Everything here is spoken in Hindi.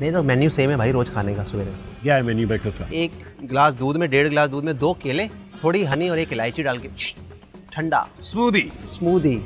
नहीं तो मेन्यू सेम है भाई रोज खाने का सवेरे। क्या है मेन्यू ब्रेकफास्ट का? एक गिलास दूध में डेढ़ गिलास दूध में दो केले थोड़ी हनी और एक इलायची डाल के ठंडा। Smoothie smoothie